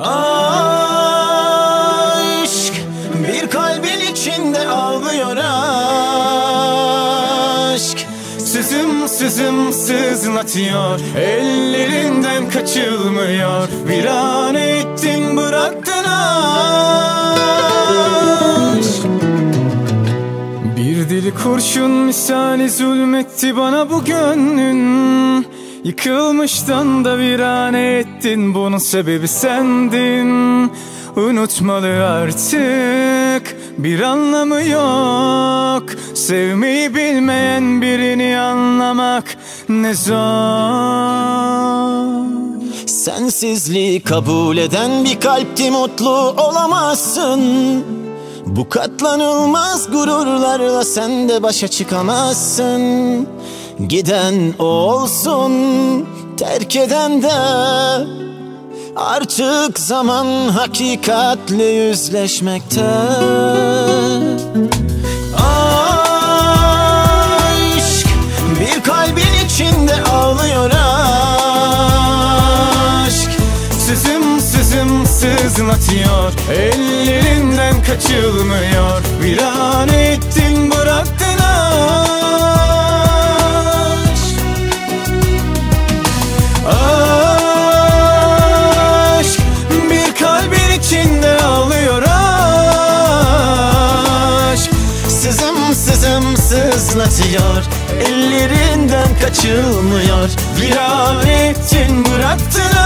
Aşk bir kalbin içinde ağlıyor aşk. Sızım sızım sızlatıyor. Ellerinden kaçılmıyor. Bir an ettin bıraktın aşk. Bir dili kurşun misali zulmetti bana bu gönlün Yıkılmıştan da virane ettin Bunun sebebi sendin. Unutmalı artık Bir anlamı yok. Sevmeyi bilmeyen birini anlamak ne zor. Sensizliği kabul eden bir kalpti mutlu olamazsın. Bu katlanılmaz gururlarla sen de başa çıkamazsın Giden olsun terk eden de Artık zaman hakikatle yüzleşmekte. Aşk bir kalbin içinde ağlıyor aşk. Sızım sızım sızlatıyor. Ellerinden kaçılmıyor Bir an ettin bıraktın sızlatıyor. Ellerinden kaçılmıyor. Bir bıraktın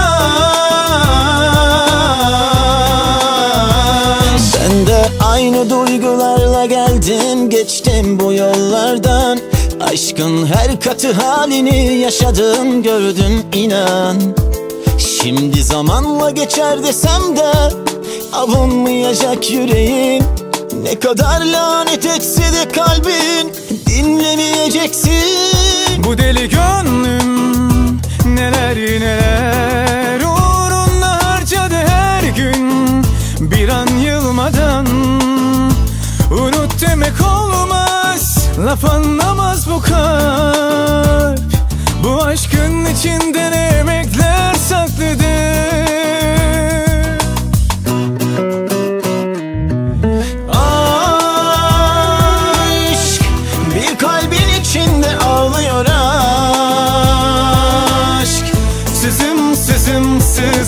aşk Ben de aynı duygularla geldim geçtim bu yollardan. Aşkın her katı halini yaşadım gördüm inan. Şimdi zamanla geçer desem de avunmayacak yüreğin Ne kadar lanet etse de kalbin Bir an yılmadan unut demek olmaz. Laf anlamaz bu kalp. Bu aşkın içinde emekler saklıdır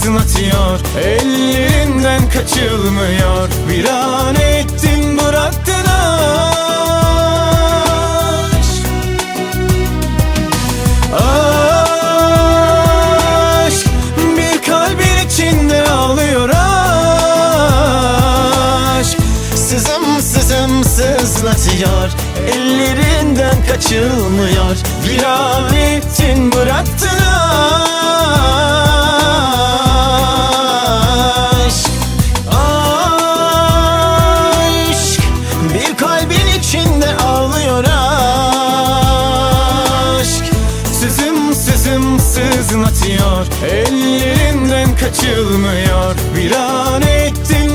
sızlatıyor Ellerinden kaçılmıyor. Bir an ettin bıraktın aşk. Aşk bir kalbin içinde ağlıyor aşk. Sızım sızım sızlatıyor. Ellerinden kaçılmıyor. Bir an ettin bıraktın aşk kaçılmıyor. Bir an bıraktın